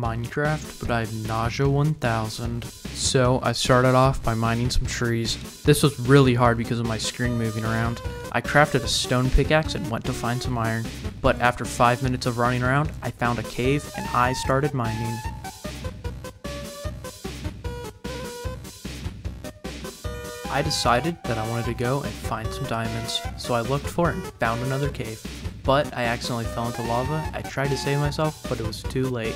Minecraft, but I have nausea 1000. So I started off by mining some trees. This was really hard because of my screen moving around. I crafted a stone pickaxe and went to find some iron. But after 5 minutes of running around, I found a cave and I started mining. I decided that I wanted to go and find some diamonds, so I looked for it and found another cave. But I accidentally fell into lava. I tried to save myself, but it was too late.